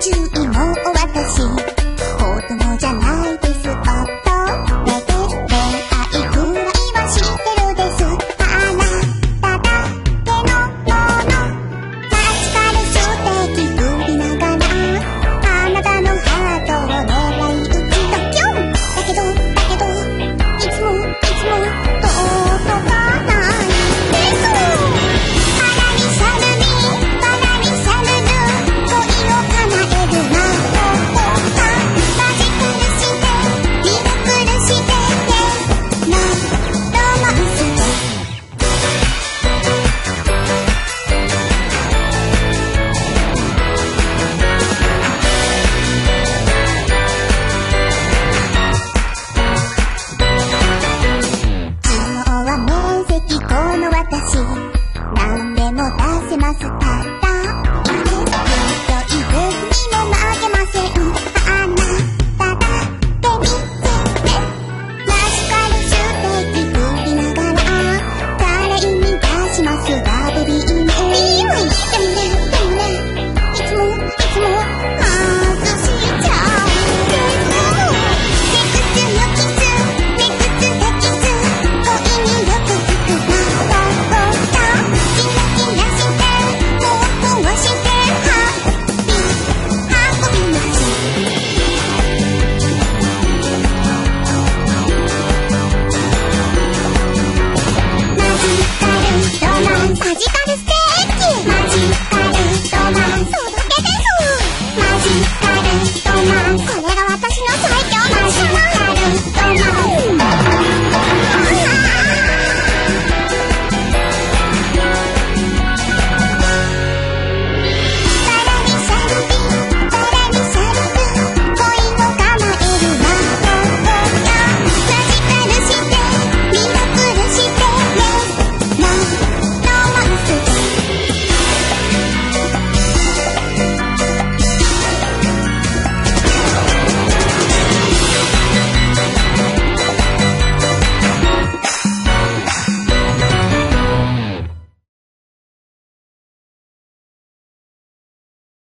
中の私。ま」「っといるにも負けません。